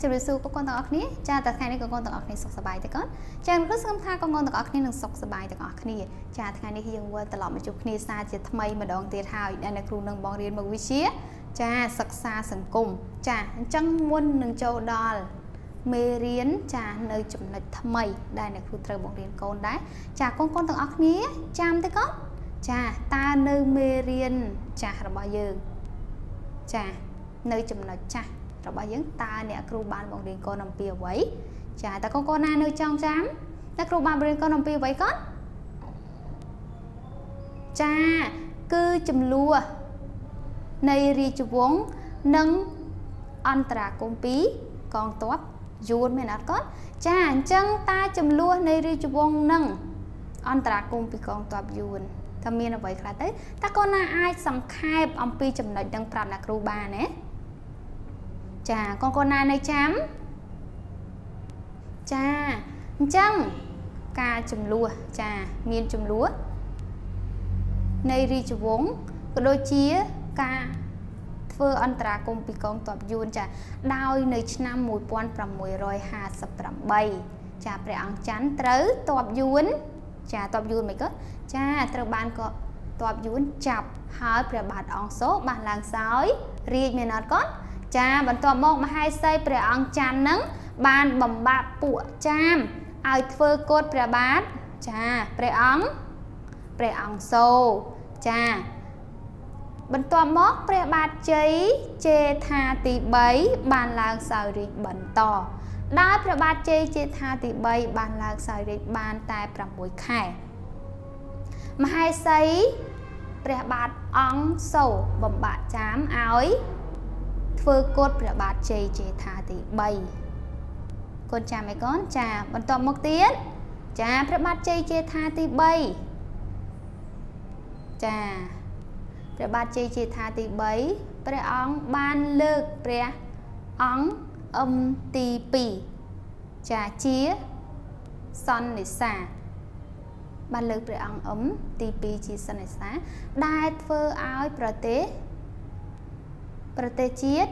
ជម្រាបសួរកូនទាំងអស់គ្នាចាតើថ្ងៃនេះកូនទាំងអស់គ្នាសុខសប្បាយទេកូនចាខ្ញុំក៏សង្ឃឹមថាកូនទាំងអស់គ្នានឹងសុខសប្បាយទាំងអស់គ្នាចាថ្ងៃនេះយើងវិលត្រឡប់មកជួបគ្នាសារជាថ្មីម្ដងទៀតហើយដែលអ្នកគ្រូនឹងបងរៀនមុខវិជ្ជាចាសិក្សាសង្គមចាអញ្ចឹងមុននឹងចូលដល់មេរៀនចានៅចំណុចថ្មីដែលអ្នកគ្រូត្រូវបង្រៀនកូនដែរចាកូនកូនទាំងអស់គ្នាចាំទេកូនចាតើនៅមេរៀនចាស់របស់យើងចានៅចំណុចចាស់ របស់យើងតើអ្នកគ្រូបានបង្រៀនកូនអំពីអ្វីចាតើកូនកូនណានៅចង់ចាំអ្នកគ្រូបានបង្រៀនកូនអំពីអ្វីកូនចាគឺចំនួននៃរាជវង្សនិងអន្តរាគមពីកងទ័ពយួនមែនអត់កូនចាអញ្ចឹងតាចំនួននៃរាជវង្សនិងអន្តរាគមពីកងទ័ពយួនថាមានអ្វីខ្លះទៅតើកូនណាអាចសង្ខេបអំពីចំណុចនឹងប្រាប់អ្នកគ្រូបានទេ ចាកូនកូនណានៅចាំចាអញ្ចឹងការចំនួនចាមានចំនួននៃរាជវង្សក៏ដូចជាការធ្វើអន្តរាគមពីកងទ័ពយួនចាដោយនៅឆ្នាំ1658ចាព្រះអង្គច័ន្ទត្រូវទ័ពយួនចាទ័ពយួនមិនក៏ចាត្រូវបានក៏ទ័ពយួនចាប់ហើយព្រះបាទអង្គសូបានឡើងសោយរាជមែនអត់កូន ចាបន្ទាប់មកមហេសីព្រះអង្គច័ន្ទនឹងបានបំបាក់ពួកចាមឲ្យធ្វើកូដព្រះបាទចាព្រះអង្គព្រះអង្គសូចាបន្ទាប់មកព្រះបាទជ័យជេថាទី3បានឡើងសោយរាជបន្តដោយព្រះបាទជ័យជេថាទី3បានឡើងសោយរាជបានតែ6ខែមហេសីព្រះបាទអង្គសូបំបាក់ចាមឲ្យ ធ្វើកូដព្រះបាទជ័យជេថាទី3កូនចាំអីកូនចាបន្ទាប់មកទៀតចាព្រះបាទជ័យជេថាទី3ចាព្រះបាទជ័យជេថាទី3ព្រះអង្គបានលើកព្រះអង្គអឹមទី2ចាជាសន្និសាបានលើកព្រះអង្គអឹមទី2ជាសន្និសាដែលធ្វើឲ្យប្រទេស ប្រទេសជាតិ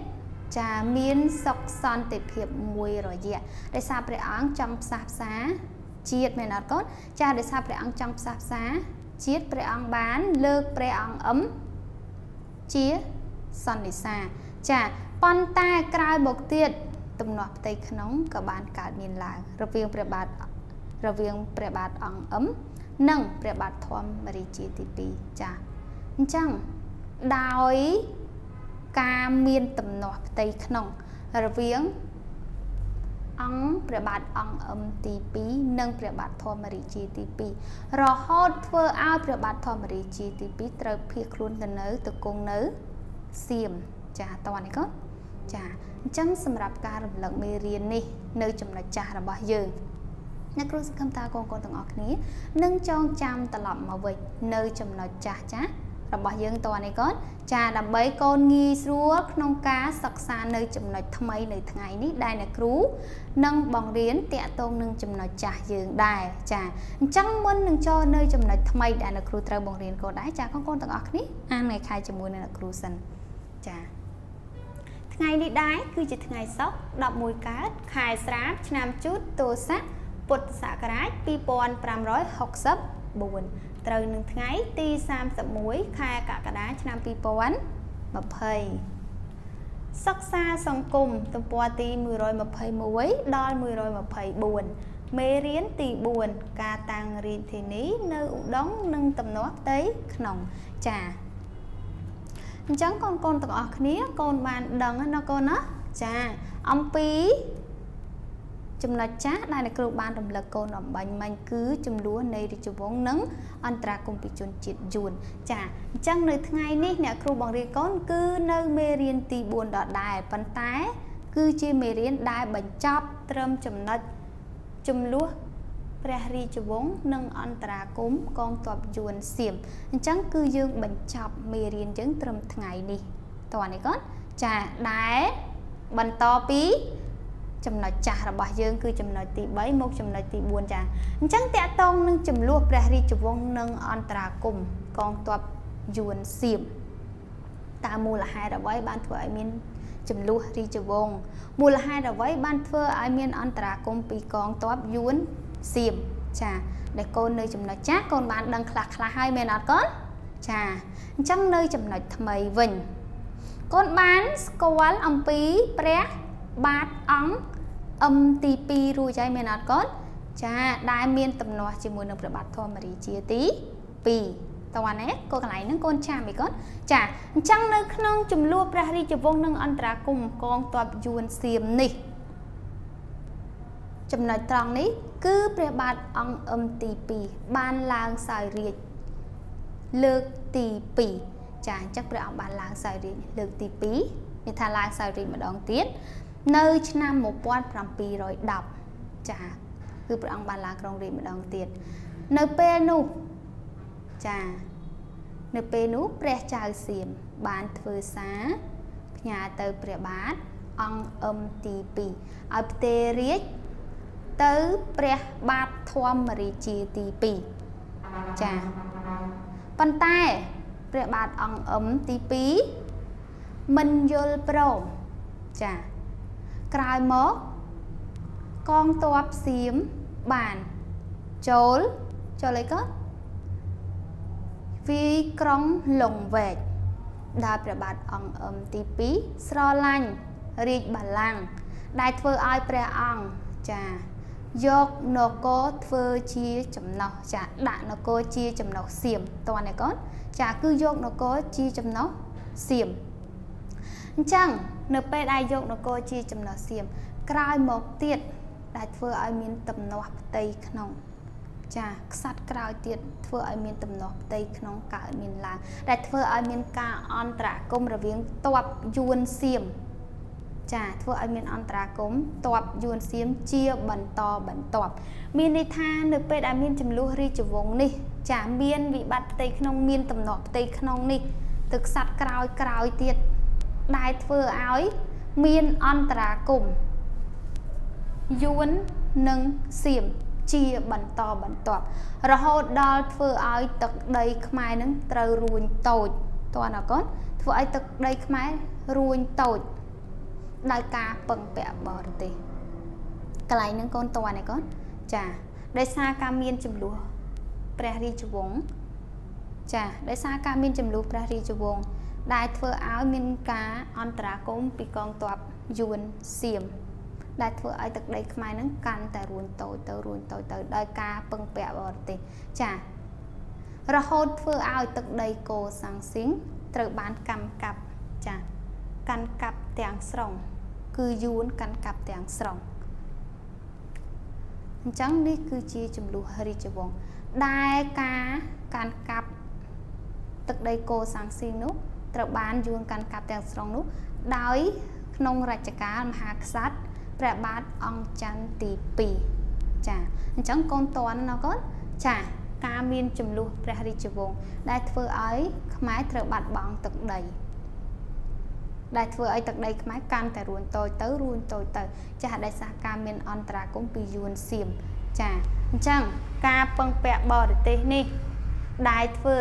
ចាមានសុខសន្តិភាពមួយរយៈដោយសារព្រះអង្គចង់ផ្សះផ្សាជាតិមែនអត់កូនចាដោយសារព្រះអង្គចង់ផ្សះផ្សាជាតិព្រះអង្គបាន លើកព្រះអង្គអឹមជាសន្និសាចាប៉ុន្តែក្រោយមកទៀតទំនាស់ផ្ទៃក្នុងក៏បានកើតមានឡើងរវាងព្រះបាទរវាងព្រះបាទអង្គអឹមនិងព្រះបាទធម្មរាជាទី2ចាអញ្ចឹងដោយ ការមានទំនាស់ផ្ទៃក្នុងរវាងអង្គព្រះបាទអង្គអឹមទី2និងព្រះបាទធម្មរាជាទី2រហូតធ្វើឲ្យព្រះបាទធម្មរាជាទី2ត្រូវភៀសខ្លួនទៅនៅទៅគង់នៅសៀមចាតនេះក៏ចាអញ្ចឹងសម្រាប់ការរំលឹកមេរៀននេះ នៅចំណុចចាស់របស់យើងអ្នកគ្រូសង្ឃឹមថាកូនកូនទាំងអស់គ្នានឹងចងចាំត្រឡប់មកវិញនៅចំណុចចាស់ចាស់ របស់យើងតនេះកូនចាដើម្បីកូនងាយស្រួលក្នុងការសិក្សានៅចំណុចថ្មីនៅថ្ងៃនេះដែលអ្នកគ្រូនឹងបង្រៀនតាក់ទងនឹងចំណុចចាស់យើងដែរចាអញ្ចឹងមុននឹងចូលនៅចំណុចថ្មីដែលអ្នកគ្រូត្រូវបង្រៀនកូនដែរចាកូនកូនទាំងអស់គ្នាអានថ្ងៃខែជាមួយនឹងអ្នកគ្រូសិនចាថ្ងៃនេះដែរគឺជាថ្ងៃសុក្រ11កើតខែស្រាបឆ្នាំជូតទស័កពុទ្ធសករាជ 2564ត្រូវនឹងថ្ងៃទី31ខែកក្កដាឆ្នាំ2020សិក្សាសង្គមទំព័រទី121ដល់124មេរៀនទី4ការតាំងរាជធានីនៅឧដុង្គនិងតំណផ្ទៃក្នុងចាអញ្ចឹងកូនកូនទាំងអស់គ្នាកូនបានដឹងណាកូនណាចាអំពី ចំណុចចាស់ដែលអ្នកគ្រូបានរំលឹកកូនអំបញ្ញមិញគឺចំនួននៃរាជវង្សនិងអន្តរាគមពីជនជាតិយួនចាអញ្ចឹងនៅថ្ងៃនេះអ្នកគ្រូបង្រៀនកូនគឺនៅមេរៀនទី4ដដែលប៉ុន្តែ គឺជាមេរៀនដែលបញ្ចប់ត្រឹមចំណុចចំនួនព្រះរាជវង្សនិងអន្តរាគមកងទ័ពយួនសៀមអញ្ចឹងគឺយើងបញ្ចប់មេរៀនយើងត្រឹមថ្ងៃនេះតោះនេះកូនចាដែលបន្តពី ចំណុចចាស់របស់យើងគឺចំណុចទី3មកចំណុចទី4ចាអញ្ចឹងតកតងនឹងចំនួនព្រះរាជវង្សនិងអន្តរាគមកងទ័ពយួនសៀមតើមូលហេតុអ្វីបានធ្វើឲ្យមានចំនួនរាជវង្សមូលហេតុអ្វីបានធ្វើឲ្យមានអន្តរាគមពីកងទ័ពយួនសៀមចាដែលកូននៅចំណុចចាស់កូនបានដឹងខ្លះខ្លះហើយមែនអត់កូនចាអញ្ចឹងនៅចំណុចថ្មីវិញកូនបានស្គាល់អំពីព្រះបាទអង្គ អឹមទី2រួចហើយមែនអត់កូនចាដែលមានទំនាស់ជាមួយនឹងព្រះបាទធម្មរាជាទី2តើណាកូនកន្លែងហ្នឹងកូនចាំអីកូនចាអញ្ចឹងនៅក្នុងចំនួនព្រះរាជវង្សនិងអន្តរាគមកងទ័ពយួនសៀមនេះចំណុចត្រង់នេះគឺព្រះបាទអង្គអឹមទី2បានឡើងសោយរាជលើកទី2ចាអញ្ចឹងព្រះអង្គបានឡើងសោយរាជលើកទី2មានថាឡើងសោយរាជម្ដងទៀត នៅឆ្នាំ1710ចាគឺព្រះអង្គបានឡើងក្រុងរាជម្ដងទៀតនៅពេលនោះចានៅពេលនោះព្រះចៅសៀមបានធ្វើសារផ្ញើទៅព្រះបាទអង្គអឹមទី2ឲ្យផ្ទេររាជទៅព្រះបាទធម្មរាជាទី2ចាប៉ុន្តែព្រះបាទអង្គអឹមទី2មិនយល់ព្រមចា ក្រោយមកកងទ័ពសៀមបានចូលចូលអីក៏វីក្រុងលងវែកដែលព្រះបាទអង្គអឹមទី2ស្រឡាញ់រាជបល្ល័ង្កដែលធ្វើឲ្យព្រះអង្គចាយកនគរធ្វើជាចំណោះចាដាក់នគរជាចំណោះសៀមតើនេះកូនចាគឺយកនគរជាចំណោះសៀម អញ្ចឹងនៅពេលដែលយកនគរជាចំណោះសៀមក្រោយមកទៀតដែលធ្វើឲ្យមានទំនាស់ផ្ទៃក្នុងចាខ្សាត់ក្រោយទៀតធ្វើឲ្យមានទំនាស់ផ្ទៃក្នុងកើតមានឡើងដែលធ្វើឲ្យមានការអន្តរគមរវាងតបយួនសៀមចាធ្វើឲ្យមានអន្តរាគមតបយួនសៀមជាបន្តបន្ទាប់មានន័យថានៅពេលដែលមានចំនួនរាជវង្សនេះ ចាមានវិបត្តិផ្ទៃក្នុងមានតំណក់ផ្ទៃក្នុងនេះទឹកសัตว์ក្រោយក្រោយទៀត ដែលធ្វើឲ្យមានអន្តរាគមយួននិងសៀមជាបន្តបន្ទាប់រហូតដល់ធ្វើឲ្យទឹកដីខ្មែរនឹងត្រូវរួញតូចតើណាកូនធ្វើឲ្យទឹកដីខ្មែររួញតូចដោយការពឹងពាក់បរទេសកន្លែងហ្នឹងកូនតនេះកូនចាដោយសារការមានចំនួនព្រះរាជវង្សចាដោយសារការមានចំនួនព្រះរាជវង្ស ដែលធ្វើឲ្យមានការអន្តរាគមពីកងទ័ពយួនសៀមដែលធ្វើឲ្យទឹកដីខ្មែរហ្នឹងកាន់តែរួញតូចទៅរួញតូចទៅដោយការពឹងពាក់បរទេសចារហូតធ្វើឲ្យទឹកដីកូសាំងស៊ីងត្រូវបានកម្មកាប់ចាកាន់កាប់ទាំងស្រុងគឺយួនកាន់កាប់ទាំងស្រុងអញ្ចឹងនេះគឺជាចំនួនរាជវង្សដែលការកាន់កាប់ទឹកដីកូសាំងស៊ីនោះ ត្រូវបានយួនកាន់កាប់ទាំងស្រុងនោះដោយក្នុងរជ្ជកាលមហាក្សត្រព្រះបាទអង្គច័ន្ទទី2ចាអញ្ចឹងកូនតនណាកូនចាការមានចំនួនព្រះរាជវង្សដែលធ្វើឲ្យខ្មែរត្រូវបាត់បង់ទឹកដីដែលធ្វើឲ្យទឹកដីខ្មែរកាន់តែរួនតូចទៅរួនតូចទៅ ចាស់ដោយសារការមានអន្តរាគមពីយួនសៀមចាអញ្ចឹងការពឹងពាក់បរទេសនេះដែលធ្វើ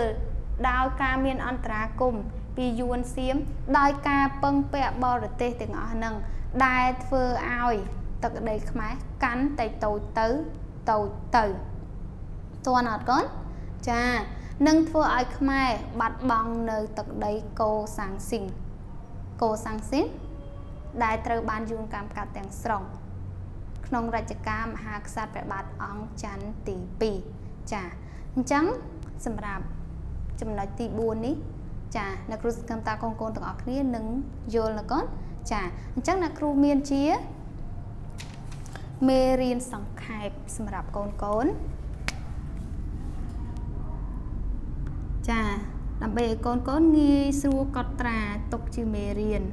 ដោយការមានអន្តរាគម ពីយួនសៀមដោយការពឹងពាក់បរទេសទាំងអស់ហ្នឹងដែលធ្វើឲ្យទឹកដីខ្មែរកាន់តែតូចទៅតូចទៅតួនអត់កូនចានឹងធ្វើឲ្យខ្មែរបាត់បង់នៅទឹកដីកូសាំងស៊ីងកូសាំងស៊ីនដែលត្រូវបានយួនកម្មកាត់ទាំងស្រុងក្នុងរជ្ជកាលមហាក្សត្រព្រះបាទអង្គច័ន្ទទី2ចាអញ្ចឹងសម្រាប់ចំណុចទី4នេះ ចាអ្នកគ្រូសង្ឃឹមតាកូនកូនទាំងអស់គ្នានឹងយល់ណាកូនចាអញ្ចឹងអ្នកគ្រូមានជាមេរៀនសង្ខេបសម្រាប់កូនកូនចាដើម្បីឲ្យកូនកូនងាយស្រួលកត់ត្រាទុកជាមេរៀន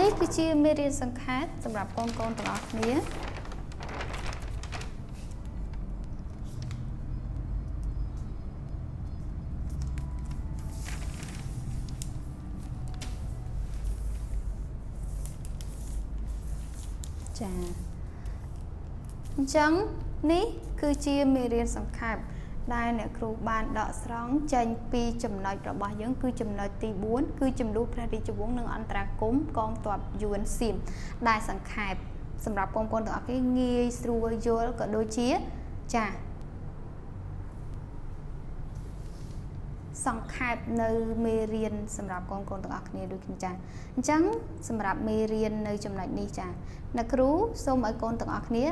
នេះគឺជាមេរៀនសង្ខេបសម្រាប់កូនកូនទាំងអស់គ្នាចាអញ្ចឹងនេះគឺជាមេរៀនសង្ខេប ដែលអ្នកគ្រូបានដកស្រង់ចេញពីចំណុចរបស់យើងគឺចំណុចទី4គឺចំនួនព្រះរាជវង្សនិងអន្តរាគមកងទ័ពយួនសៀមដែលសង្ខេបសម្រាប់បងប្អូនទាំងអស់គ្នាងាយស្រួលយល់ក៏ដូចជាចា សង្ខេបនៅមេរៀនសម្រាប់កូនកូនទាំងអស់គ្នាដូចគ្នាចាអញ្ចឹងសម្រាប់មេរៀននៅចំណុចនេះចាអ្នកគ្រូសូមឲ្យកូនទាំងអស់គ្នា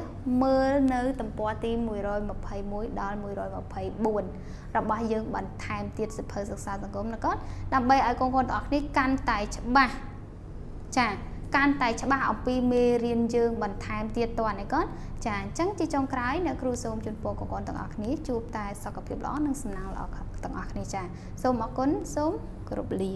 មើលនៅទំព័រទី121ដល់124របស់យើងបន្ថែមទៀតសិភៅសិក្សាសង្គមណាកូនដើម្បីឲ្យកូនកូនទាំងអស់គ្នាកាន់តែច្បាស់ចា កាន់តែច្បាស់អំពីមេរៀនយើងបន្ថែមទៀតតនេះកូនចាអញ្ចឹងជាចុងក្រោយអ្នកគ្រូសូមជូនពរកូនកូនទាំងអស់គ្នាជួបតែសុខភាពល្អនិងសំណាងល្អទាំងអស់គ្នាចាសូមអរគុណសូមគោរពលា